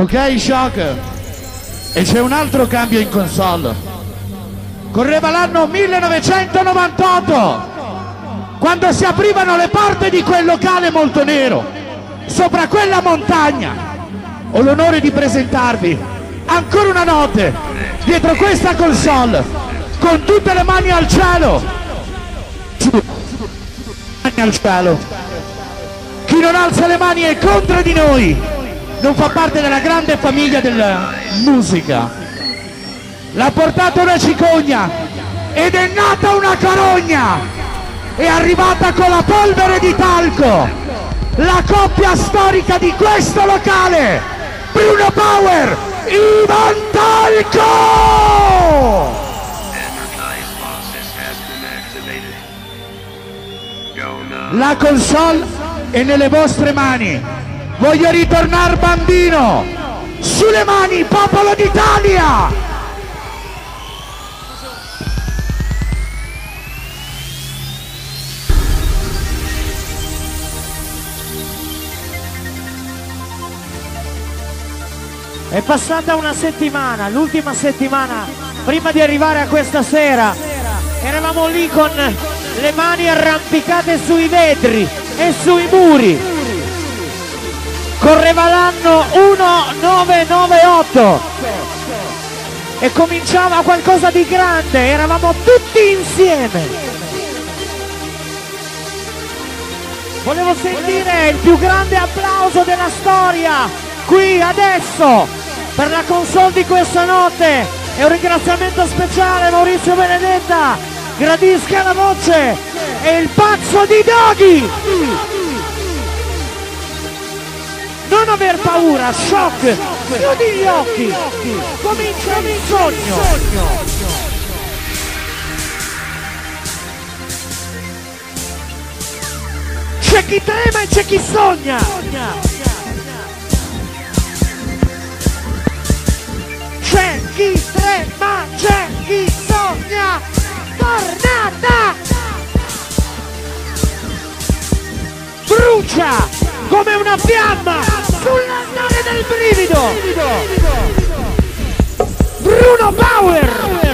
Ok, Shock? E c'è un altro cambio in console. Correva l'anno 1998, quando si aprivano le porte di quel locale molto nero, sopra quella montagna. Ho l'onore di presentarvi ancora una notte dietro questa console, con tutte le mani al cielo. Mani al cielo. Chi non alza le mani è contro di noi non fa parte della grande famiglia della musica. L'ha portata una cicogna ed è nata una carogna. È arrivata con la polvere di talco. La coppia storica di questo locale. Bruno Power, Ivan Talco! La console è nelle vostre mani. Voglio ritornare bambino. Sulle mani, popolo d'Italia! È passata una settimana, l'ultima settimana, prima di arrivare a questa sera. Eravamo lì con le mani arrampicate sui vetri e sui muri. Correva l'anno 1998 e cominciava qualcosa di grande, eravamo tutti insieme. Volevo sentire il più grande applauso della storia qui adesso per la console di questa notte. E un ringraziamento speciale Maurizio Benedetta. Gradisca la voce. E il pazzo di Doghi non aver paura shock. Chiudi gli occhi. Comincia il sogno. C'è chi trema e c'è chi sogna. C'è chi trema, c'è chi sogna, tornata! Brucia come una fiamma sull'andare del brivido! Bruno Power!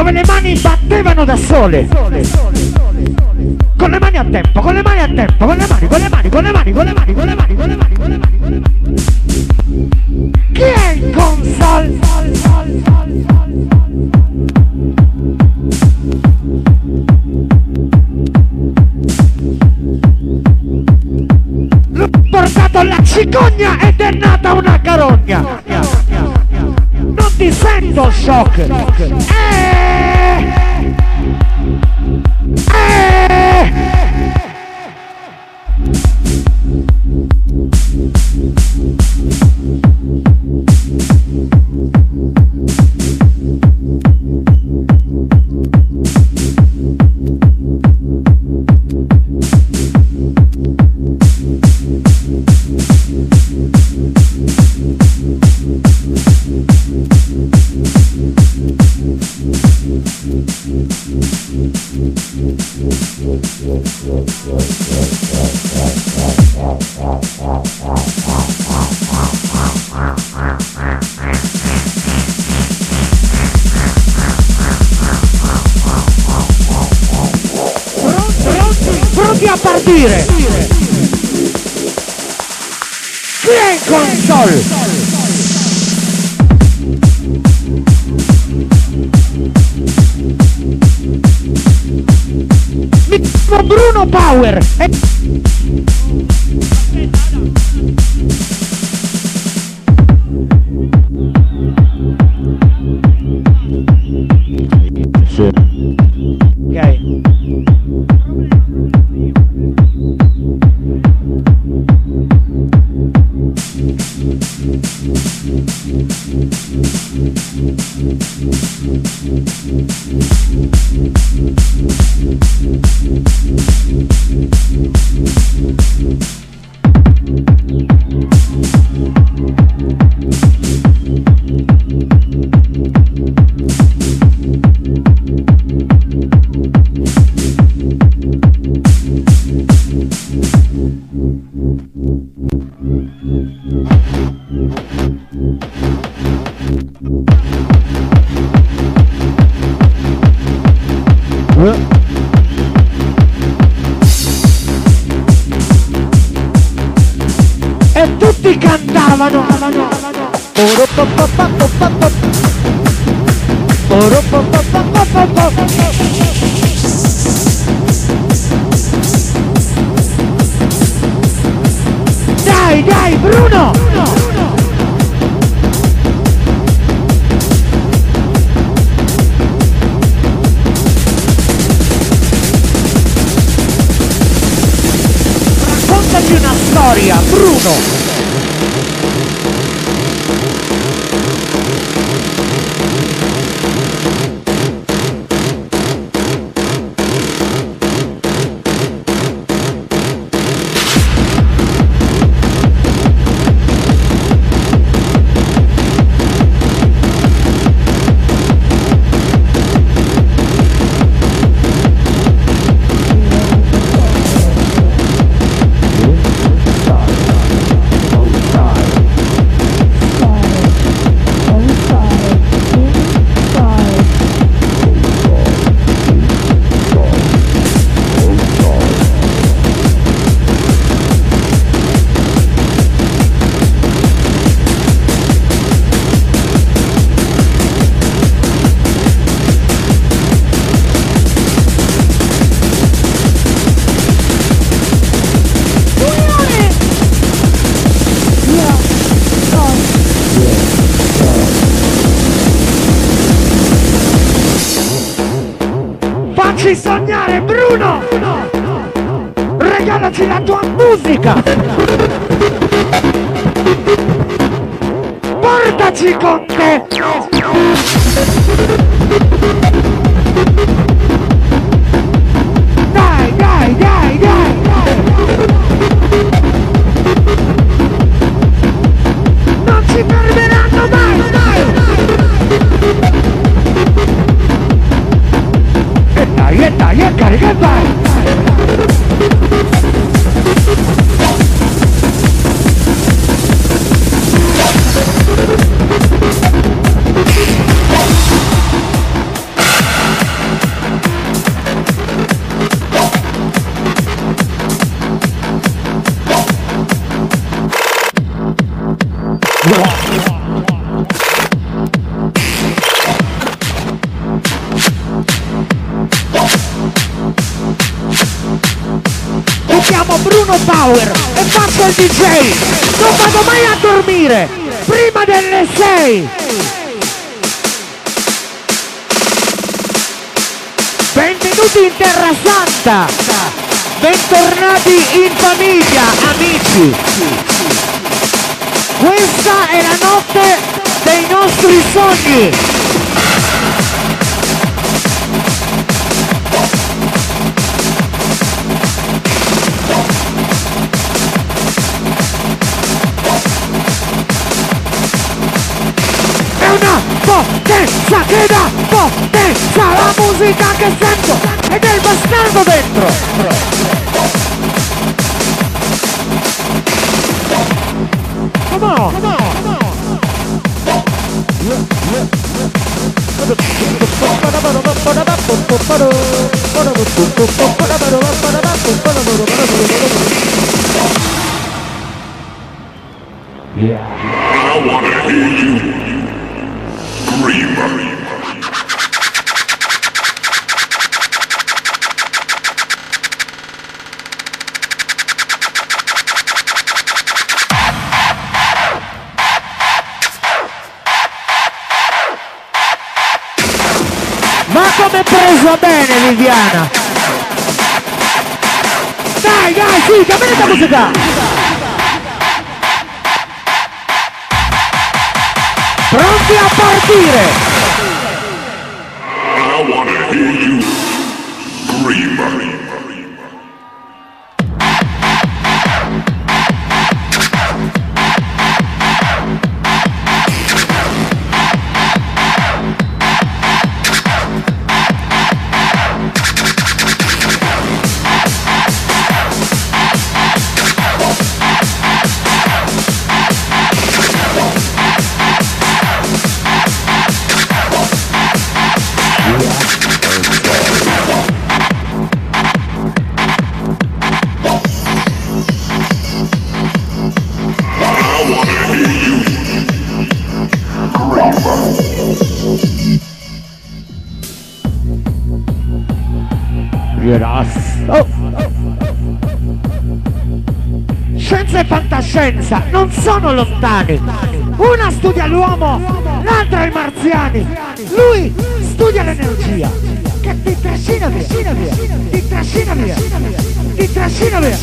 Dove le mani battevano da sole. Con le mani a tempo, con le mani a tempo, con le mani, con le mani, con le mani, con le mani, con le mani, con le mani, con le mani, con le mani. Chi è in console? L'ho portato alla cicogna ed è nata una carogna difendo shock. Eh! Hey! Benvenuti in Terra Santa! Bentornati in famiglia, amici! Questa è la notte dei nostri sogni! Potenza che dà potenza la musica che sento ed è bastardo dentro. Come on, come on, come on. Bene Viviana! Dai, dai, sì, cambiate musica! Pronti a partire! I wanna hear you scream. Fantascienza non sono lontani. Una studia l'uomo, l'altra i marziani. Lui studia l'energia che ti trascina via, ti trascina via, ti trascina via.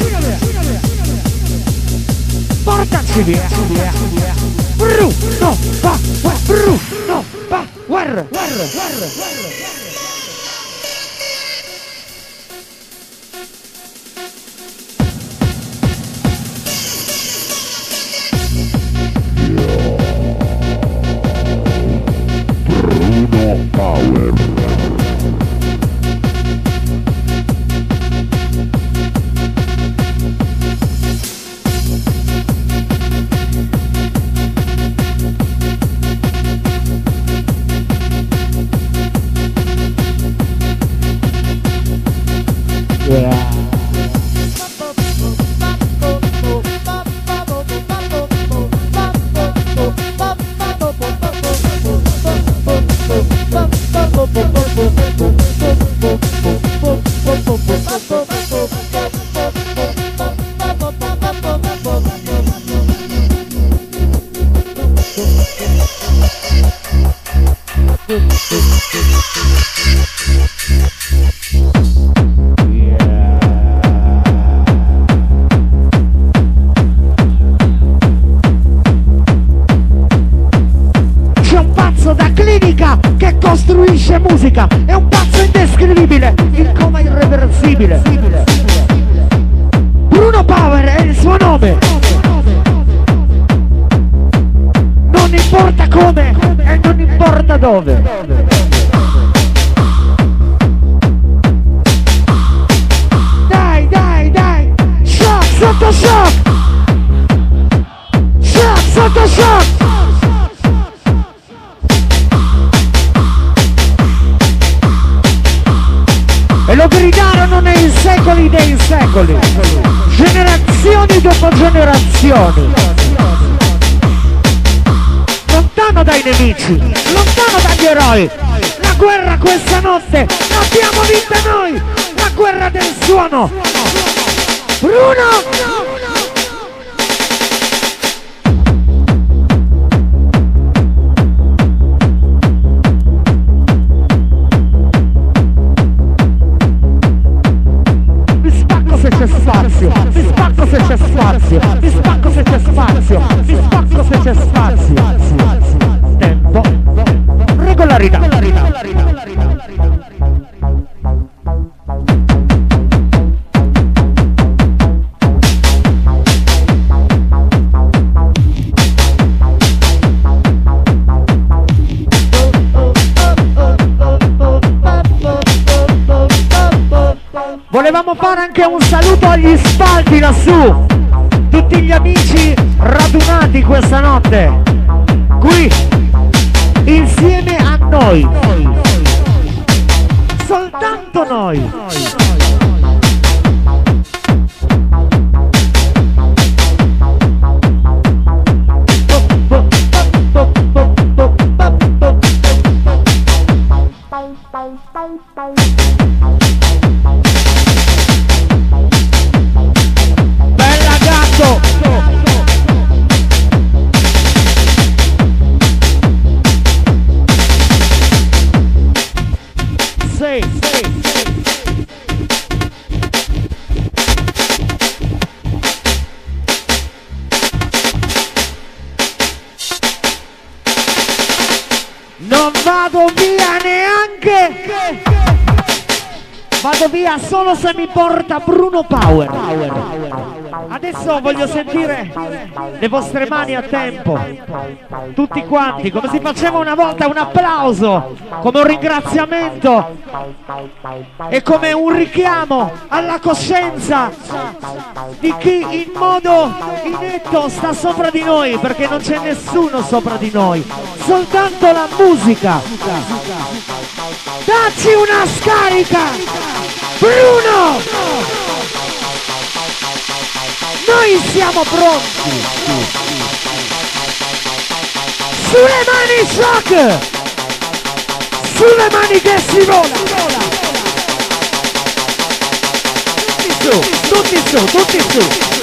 Portaci via. Bruno Power, Bruno Power. C'è sweet. Lassù, tutti gli amici porta Bruno Power. Adesso voglio sentire le vostre mani a tempo. Tutti quanti, come si faceva una volta, un applauso come un ringraziamento e come un richiamo alla coscienza di chi in modo inetto sta sopra di noi, perché non c'è nessuno sopra di noi, soltanto la musica. Dacci una scarica! Bruno! Noi siamo pronti! Sulle mani shock! Sulle mani che si vola! Tutti su, tutti su, tutti su!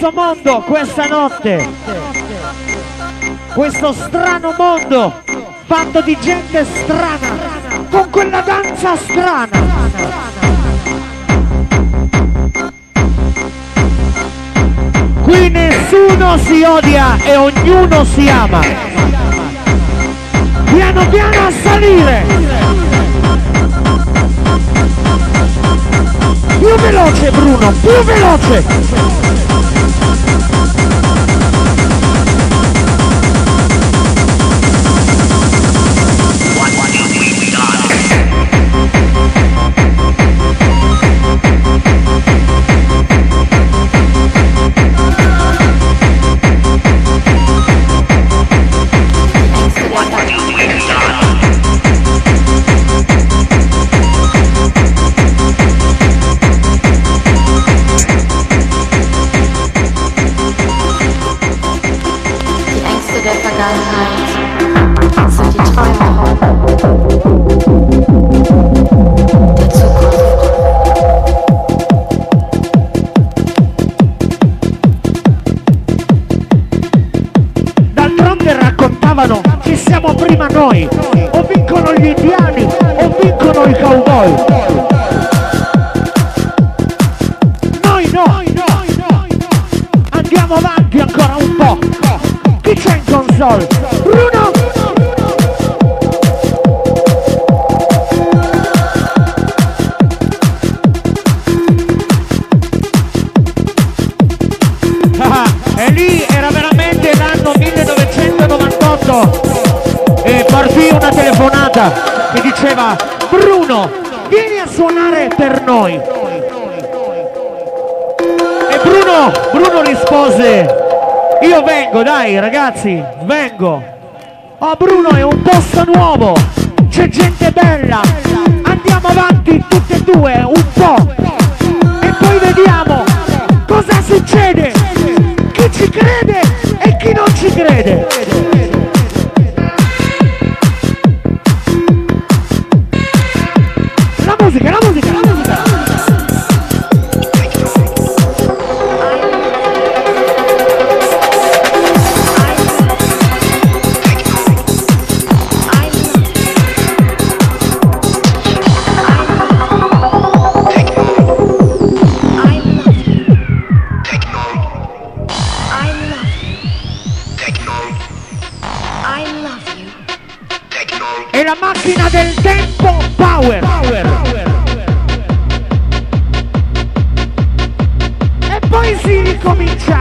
questo mondo questa notte. Questo strano mondo fatto di gente strana con quella danza strana. Qui nessuno si odia e ognuno si ama. Piano piano a salire. Più veloce Bruno più veloce. E Bruno, Bruno rispose, io vengo, dai ragazzi, vengo. Oh Bruno, è un posto nuovo, c'è gente bella, andiamo avanti tutti e due, un poi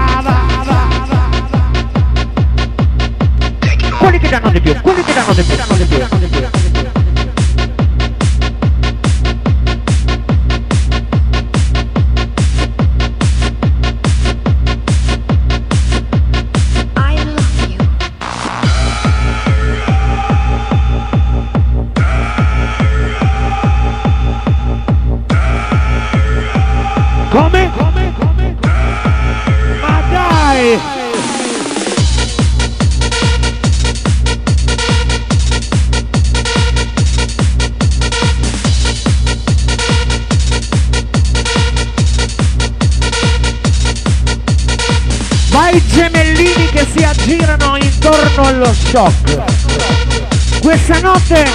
shock. Questa notte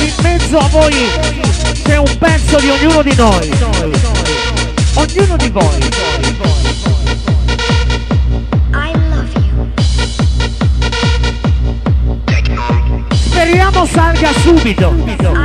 in mezzo a voi c'è un pezzo di ognuno di noi. Ognuno di voi. Speriamo salga subito.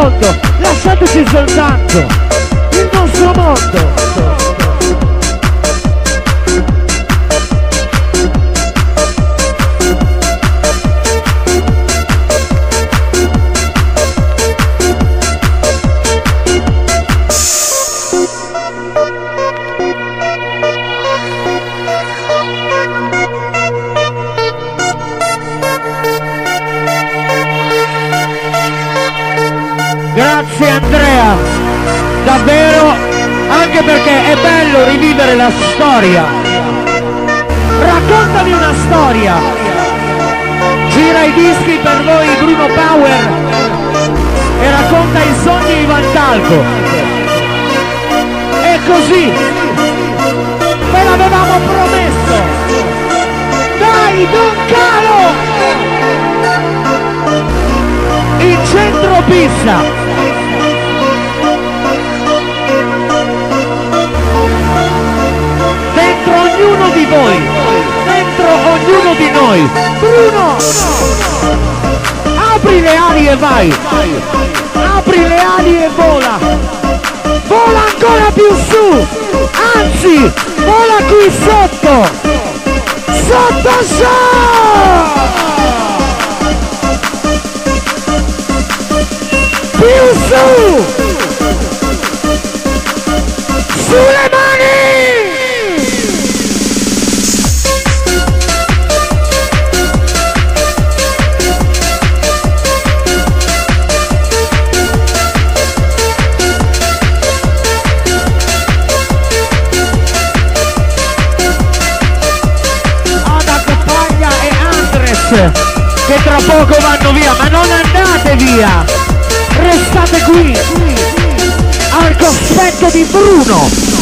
Fondo, lasciateci soltanto il nostro mondo. Anche perché è bello rivivere la storia. Raccontami una storia. Gira i dischi per voi Bruno Power e racconta i sogni di Vantalco. E così, ve l'avevamo promesso. Dai, Don Calo! in centro pista ognuno di voi dentro ognuno di noi. Bruno apri le ali e vai. Apri le ali e vola. Vola ancora più su. Anzi vola qui sotto. Sotto sotto! Più su! Sulle storia. Restate qui al cospetto di Bruno.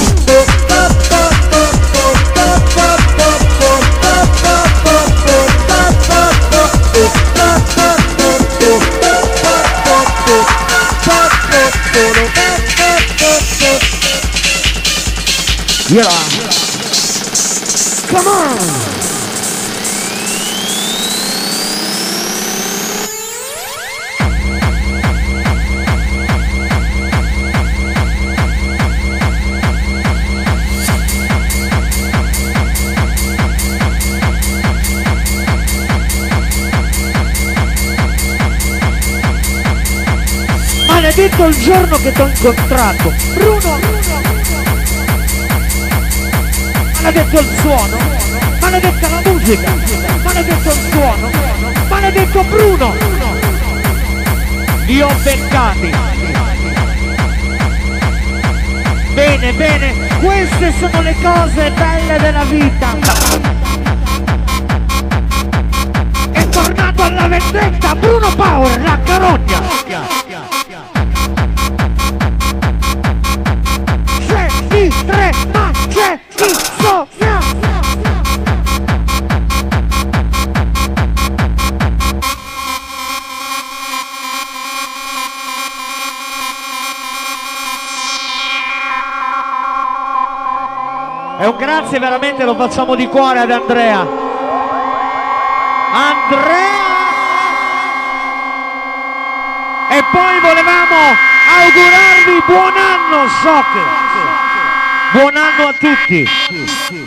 Yeah. Come on. Maledetto il giorno che ti ho incontrato. Bruno! Maledetto il suono! Maledetta la musica! Maledetto il suono! Maledetto Bruno! Li ho beccati! Bene, bene, queste sono le cose belle della vita! È tornato alla vendetta Bruno Power, la carogna! Grazie veramente lo facciamo di cuore ad Andrea. Andrea! E poi volevamo augurarvi buon anno, Shock! Buon anno a tutti!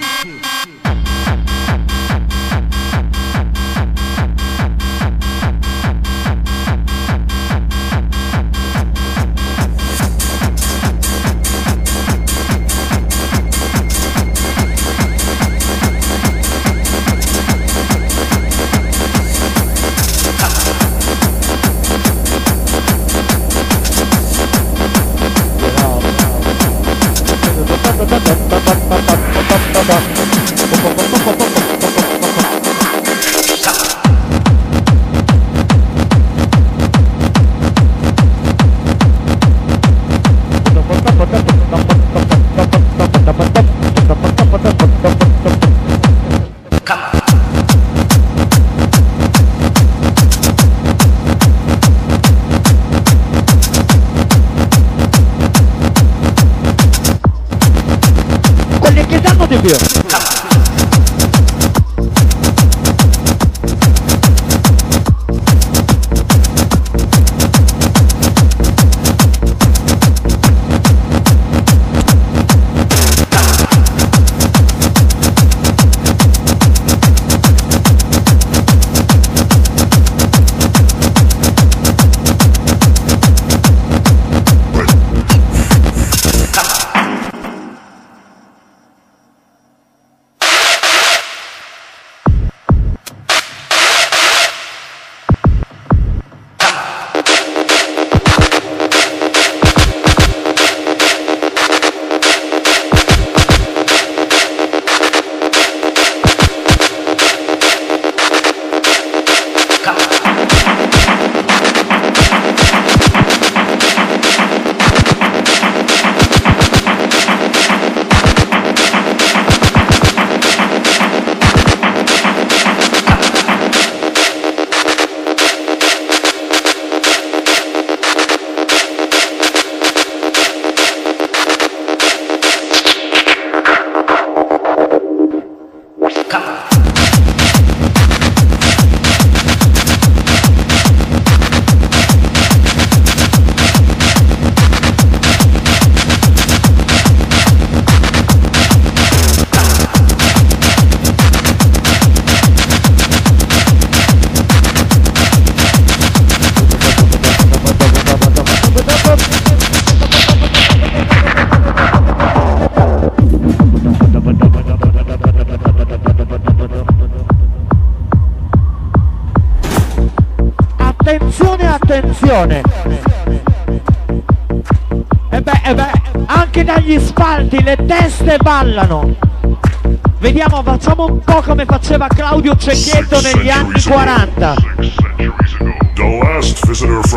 Attenzione! E beh, e beh, anche dagli spalti le teste ballano! Vediamo, facciamo un po' come faceva Claudio Cecchetto negli anni 40. Six centuries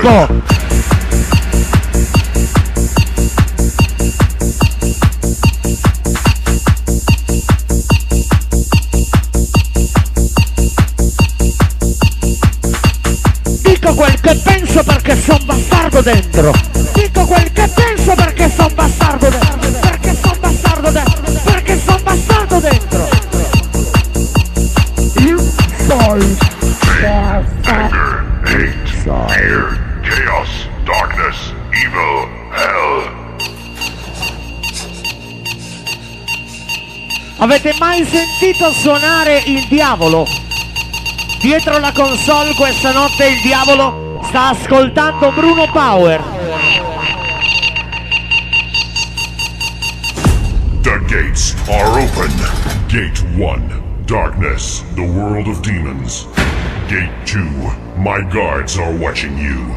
ago, the son bastardo dentro. Dico quel che penso perché son bastardo dentro. Perché son bastardo dentro. Perché son bastardo dentro. Anger, hate, fear, chaos, darkness, evil, hell. Avete mai sentito suonare il diavolo? Dietro la console questa notte il diavolo sta ascoltando Bruno Power. The gates are open. Gate 1, darkness, the world of demons. Gate 2, my guards are watching you.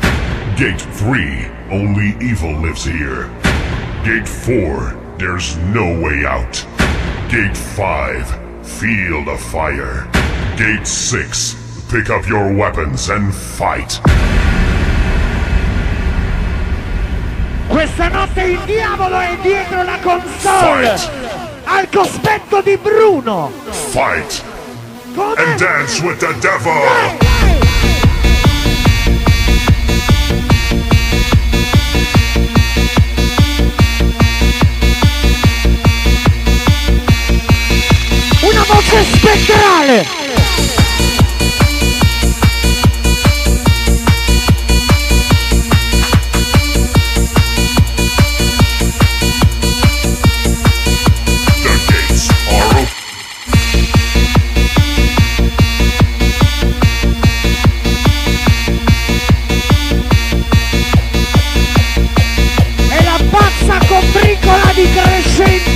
Gate 3, only evil lives here. Gate 4, there's no way out. Gate 5, feel the fire. Gate 6, pick up your weapons and fight. Questa notte il diavolo è dietro la console. Fight. Al cospetto di Bruno. Fight Come? and dance with the devil. Una voce spettrale.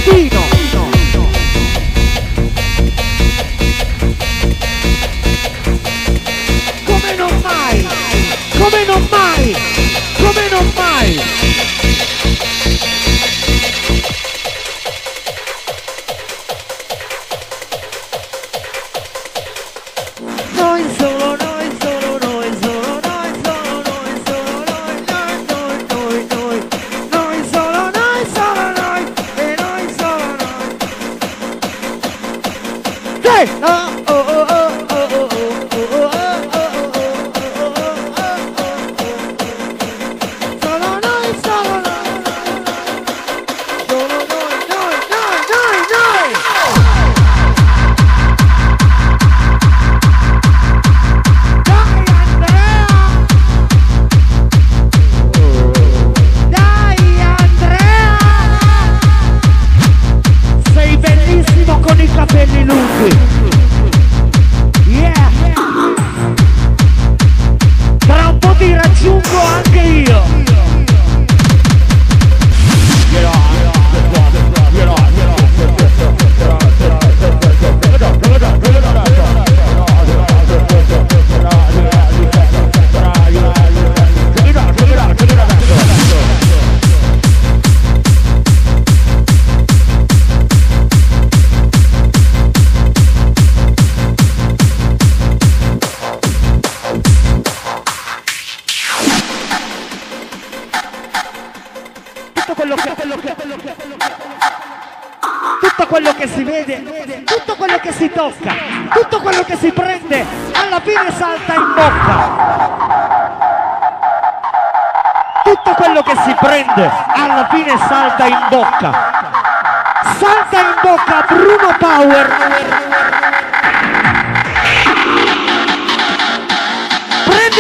Speed.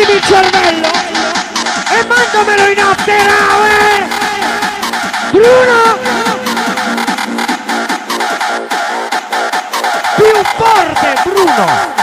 Prendimi il cervello e mandamelo in afterave! Bruno! Più forte, Bruno!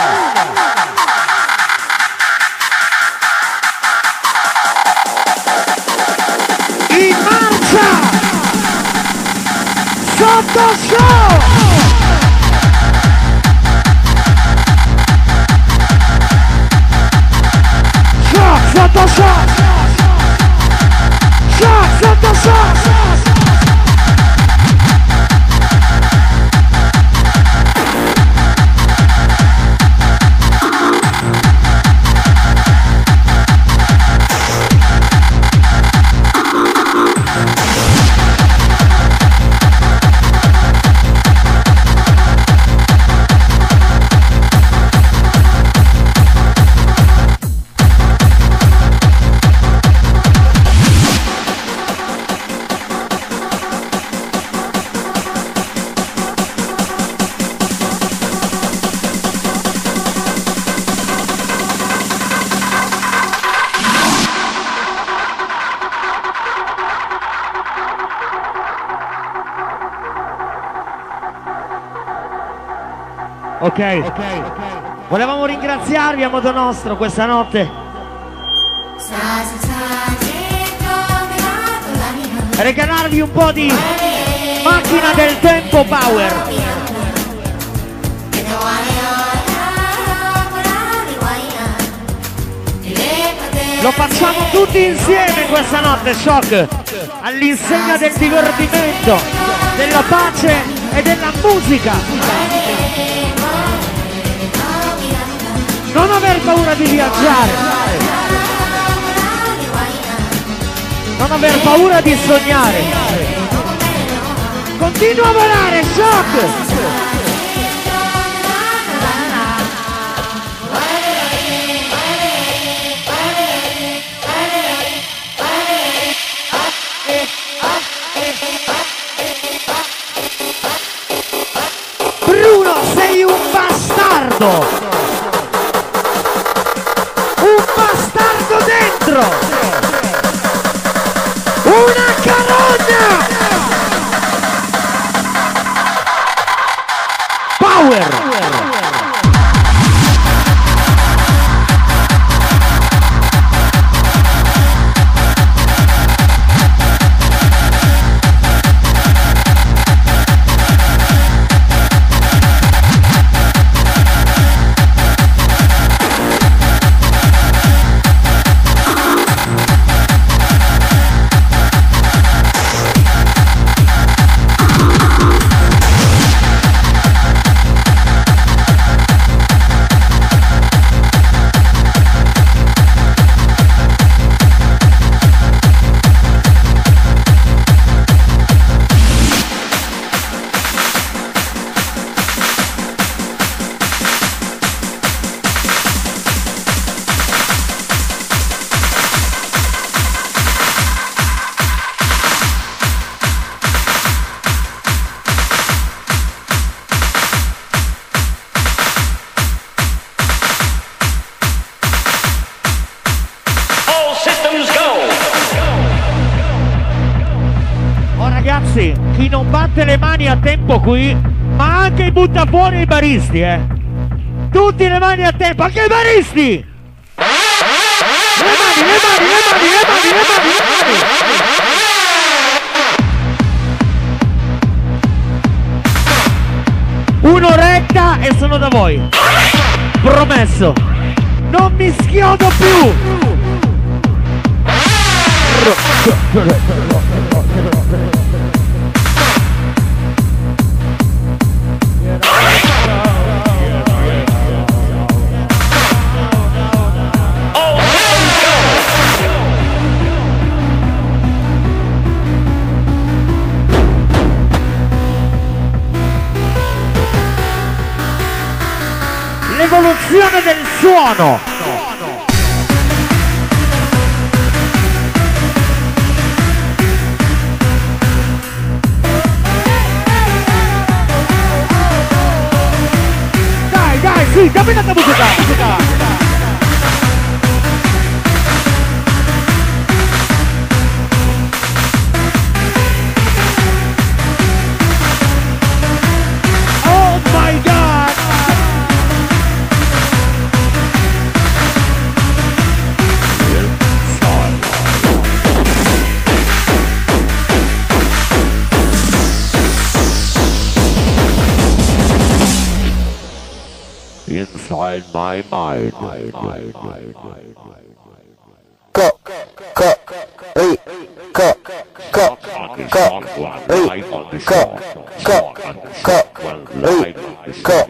Ok. Volevamo ringraziarvi a modo nostro questa notte. Regalarvi un po' di macchina del tempo power. Lo facciamo tutti insieme questa notte, shock, all'insegna del divertimento, della pace e della musica. Non aver paura di viaggiare, non aver paura di sognare. Continua a volare, shock! Bruno, sei un bastardo! Baristi, eh! Tutti le mani a tempo, anche i baristi! Le mani, le mani, le mani, le mani, le mani, le mani! Un'oretta e sono da voi. Promesso. Non mi schiodo più. L'evoluzione del suono. Dai, dai, sì, dammi tanta musica. musica. I my mind. go, go, hey, go, go, go, hey, go, go, hey, go, go, hey, go,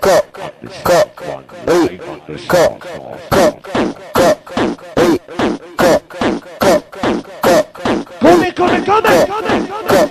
go, hey, go, go, hey, go, go, Come, Come, come, come? come.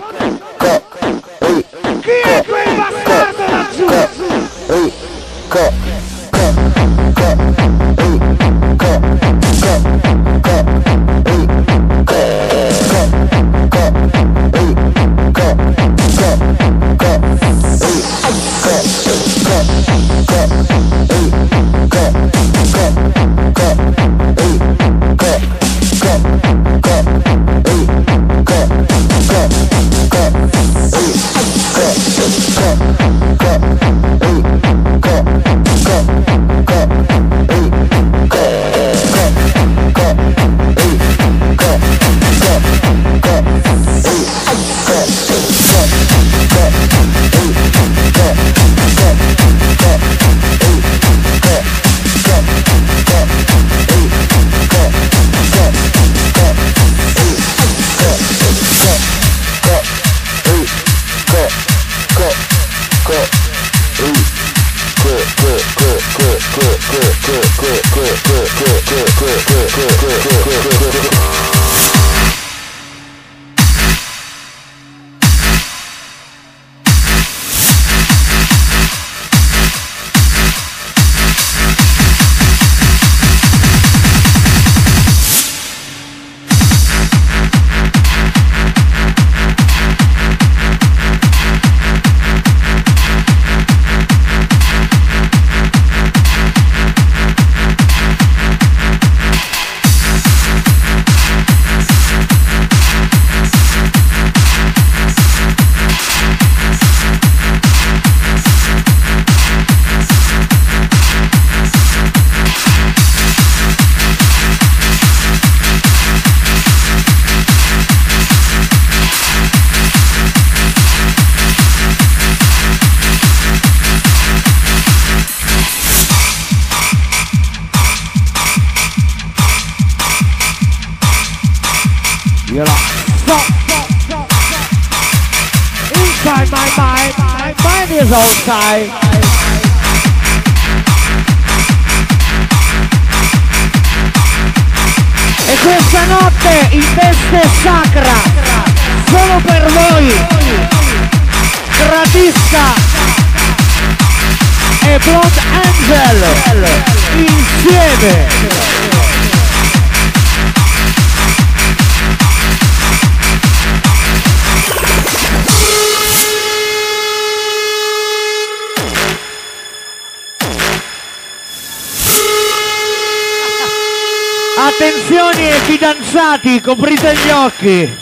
Coprite gli occhi.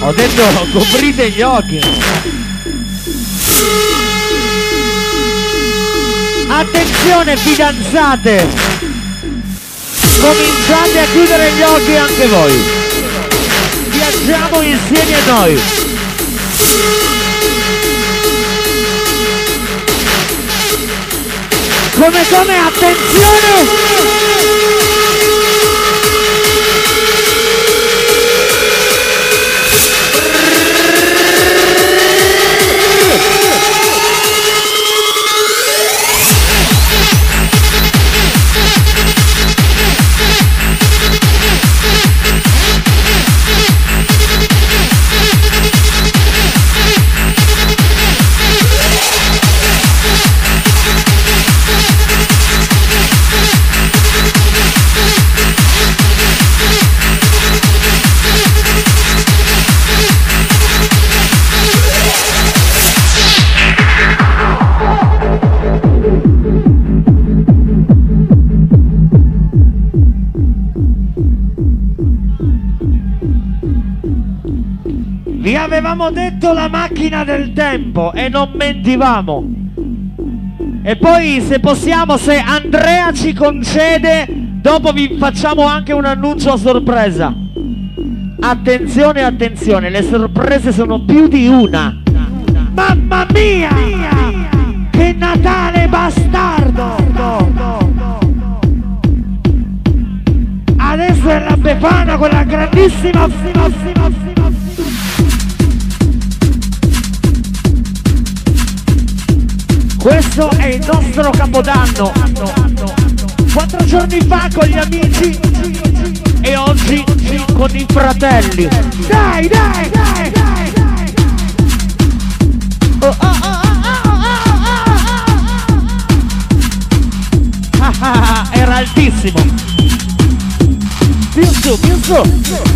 Ho detto coprite gli occhi. Attenzione fidanzate. Cominciate a chiudere gli occhi anche voi. Viaggiamo insieme a noi. Come come attenzione! Avevamo detto la macchina del tempo e non mentivamo. E poi se possiamo, se Andrea ci concede, dopo vi facciamo anche un annuncio a sorpresa. Attenzione, attenzione, le sorprese sono più di una. Mamma mia! Che Natale bastardo! Adesso è la Befana, quella grandissima Questo è il nostro capodanno. Quattro giorni fa con gli amici e oggi con i fratelli. Dai, dai, dai, dai. Oh, oh, oh, oh, oh, oh, Era altissimo. Più su, più su.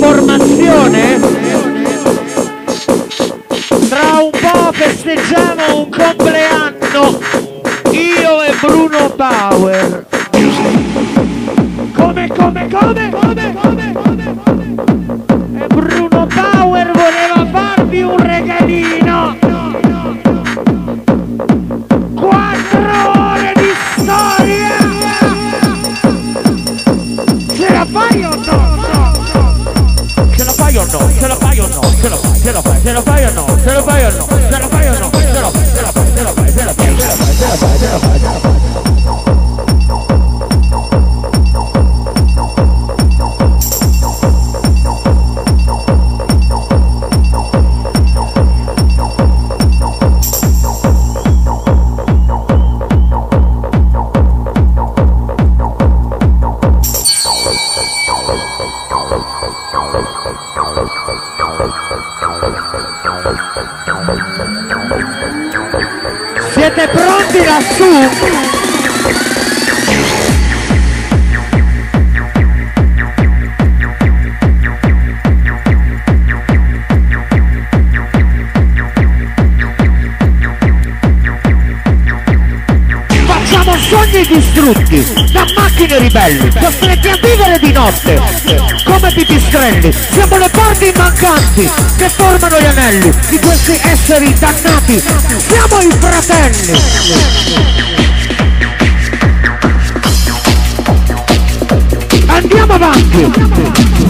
forma Andiamo avanti.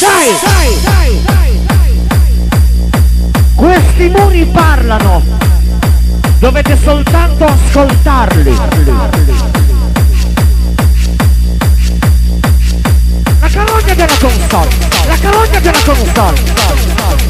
Dai! Questi muri parlano. Dovete soltanto ascoltarli. La carogna della console. La carogna della console.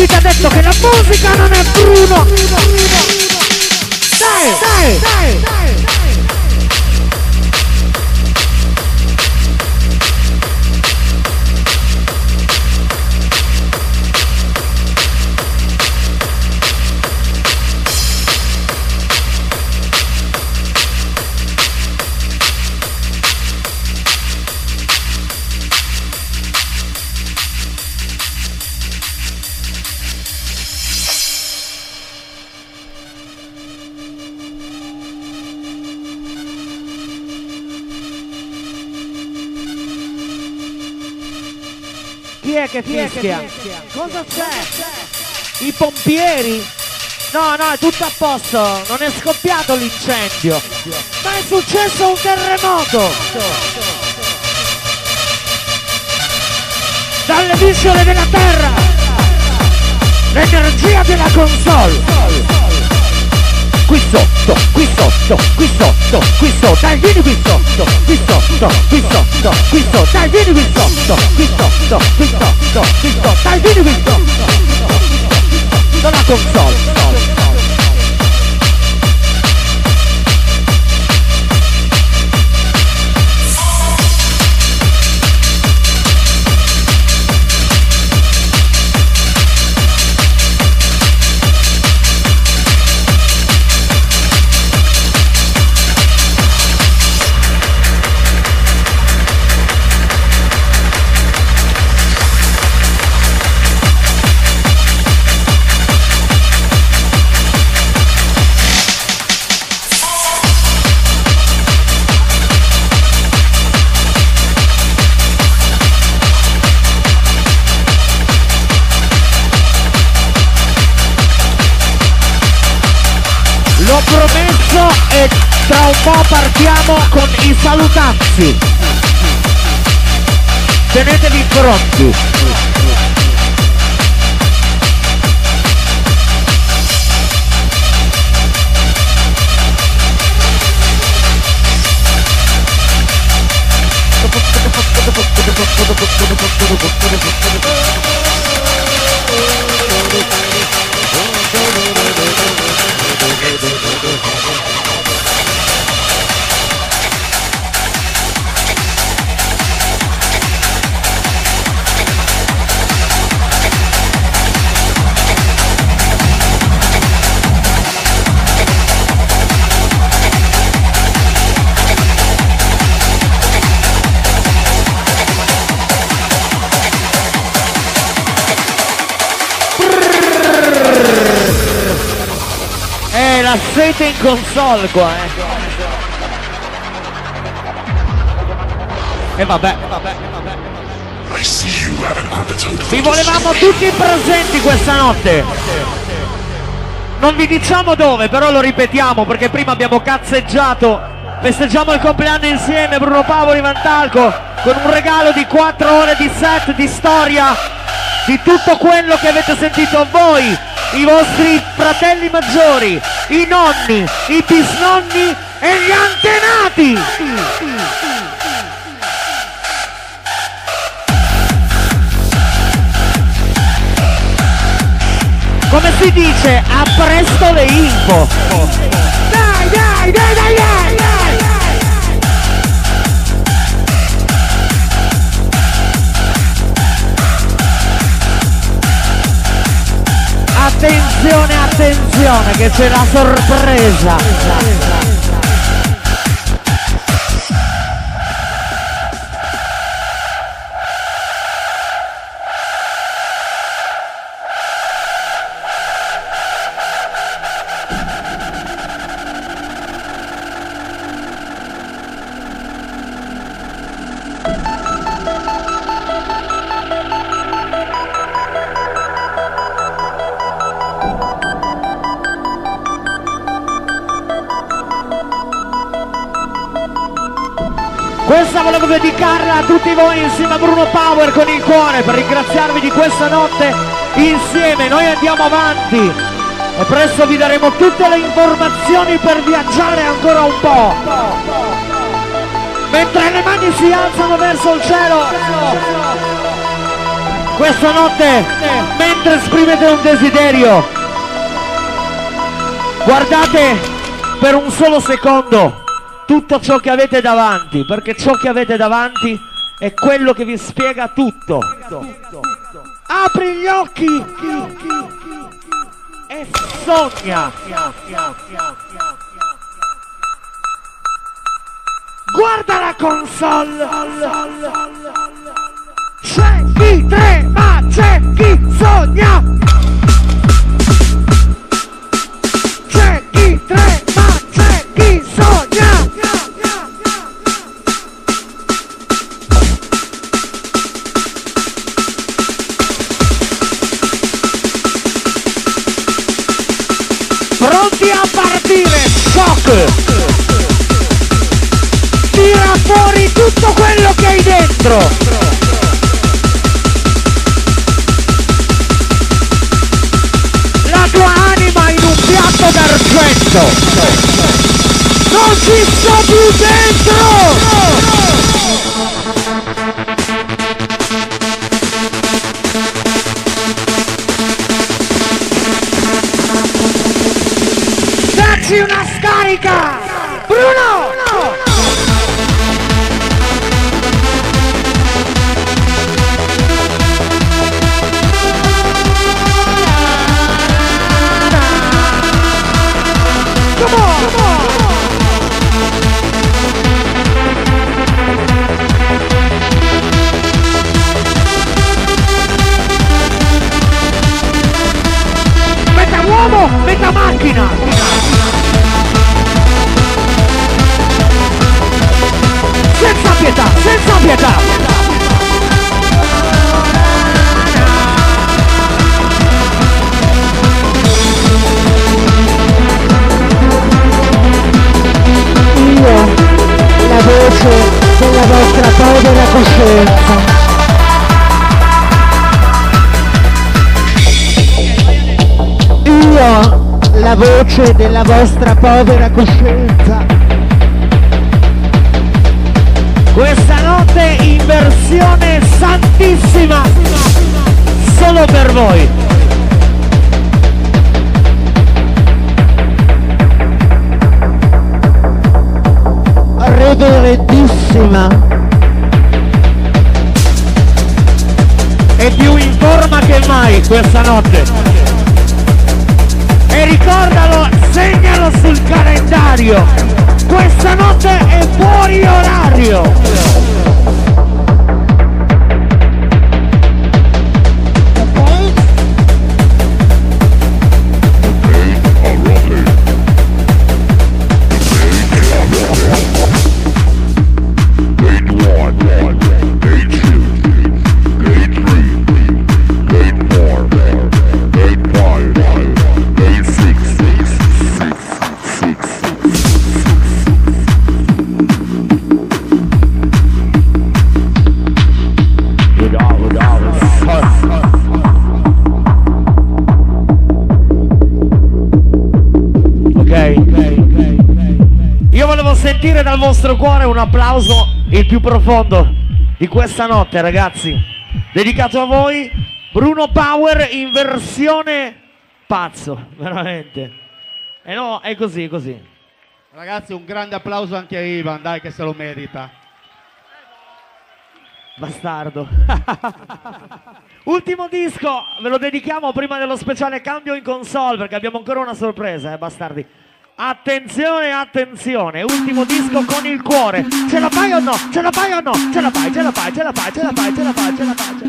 Chi ti ha detto che la musica non è Bruno? Dai, dai, dai, dai. Fischia? Cosa c'è? I pompieri? No, no, è tutto a posto, non è scoppiato l'incendio, ma è successo un terremoto! Dalle viscere della terra! L'energia della console! Qui sotto, qui sotto, qui sotto, qui sotto, dai vieni qui sotto, qui sotto, qui sotto, qui sotto, dai vieni qui sotto, qui sotto, qui sotto, qui sotto, dai vieni qui sotto! Non la console! I salutazzi. Tenetevi pronti. Sete in console qua, eh. E vabbè, vabbè, vabbè. Appetite for Vi volevamo tutti presenti questa notte. Non vi diciamo dove, però lo ripetiamo perché prima abbiamo cazzeggiato. Festeggiamo il compleanno insieme, Bruno Pavoli Vantalco, con un regalo di 4 ore di set di storia di tutto quello che avete sentito voi, i vostri fratelli maggiori, i nonni, i bisnonni e gli antenati. Come si dice, a presto le info. Dai, dai, dai, dai, dai, Attenzione, attenzione, che c'è la sorpresa. Tutti voi insieme a Bruno Power con il cuore per ringraziarvi di questa notte insieme, noi andiamo avanti e presto vi daremo tutte le informazioni per viaggiare ancora un po'. Mentre le mani si alzano verso il cielo, questa notte, mentre esprimete un desiderio, guardate per un solo secondo tutto ciò che avete davanti, perché ciò che avete davanti è quello che vi spiega tutto. Apri gli occhi e sogna. Guarda la console. C'è chi trema, c'è chi sogna. veracruz. Vostro cuore un applauso il più profondo di questa notte, ragazzi. Dedicato a voi, Bruno Power in versione pazzo, veramente. E no, è così, è così. Ragazzi, un grande applauso anche a Ivan, dai che se lo merita. Bastardo. Ultimo disco, ve lo dedichiamo prima dello speciale cambio in console perché abbiamo ancora una sorpresa, eh, bastardi. Attenzione, attenzione, ultimo disco con il cuore. Ce la fai o no? Ce la fai o no? Ce la fai, ce la fai, ce la fai, ce la fai, ce la fai, ce la fai, ce.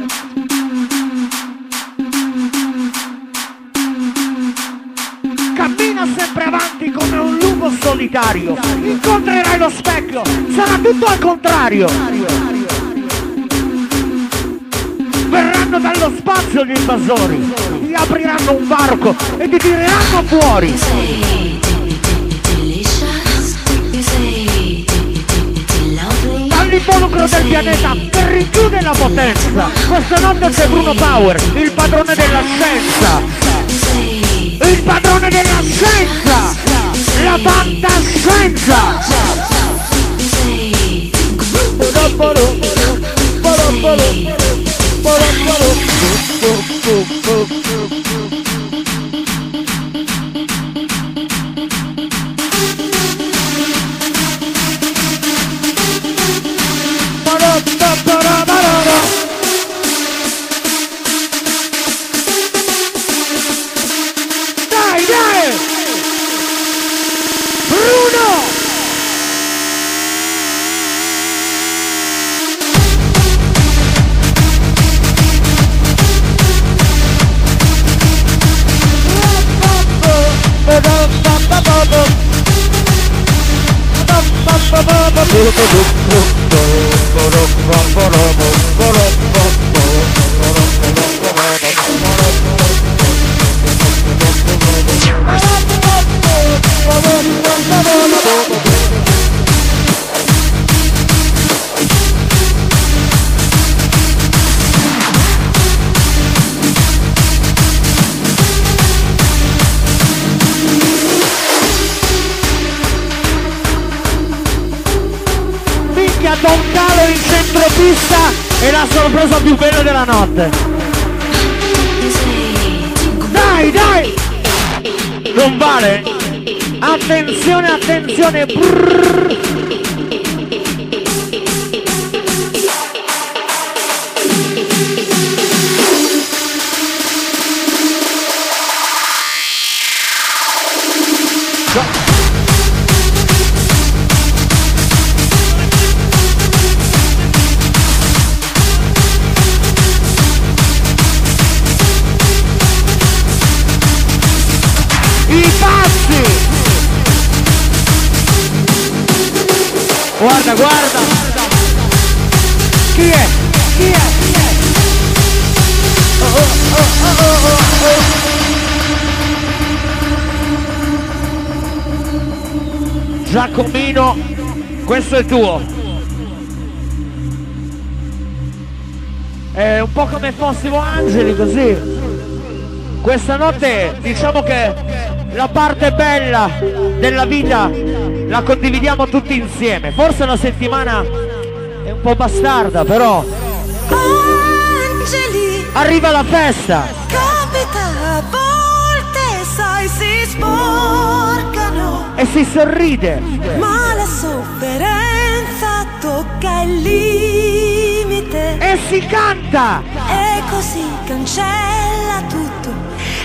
Cammina sempre avanti come un lupo solitario. Incontrerai lo specchio, sarà tutto al contrario. Verranno dallo spazio gli invasori, ti apriranno un varco e ti tireranno fuori. Fulcro del pianeta per rinchiudere la potenza. Questa notte c'è Bruno Power, il padrone della scienza. Il padrone della scienza! La fantascienza! Dai, notte. Dai, dai! Non vale? Attenzione, attenzione! Brrr. Tuo. È un po' come fossimo angeli così. Questa notte diciamo che la parte bella della vita la condividiamo tutti insieme. Forse la settimana è un po' bastarda, però Angeli, arriva la festa. capita a volte, sai, si sporcano, E si sorride. ma tocca il limite E si canta. e così cancella tutto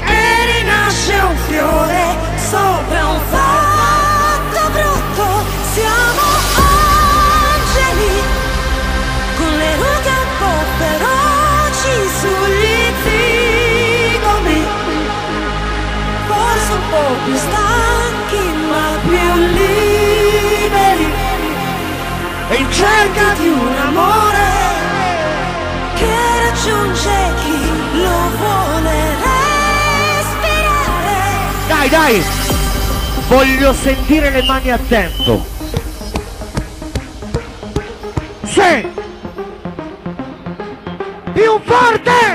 e rinasce un fiore sopra un fatto brutto. Siamo angeli con le rughe un po' feroci sugli zigomi, forse un po' più stanchi ma più liberi E in cerca di un amore che raggiunge chi lo vuole respirare. Dai, dai! Voglio sentire le mani a tempo. Sì! Più forte!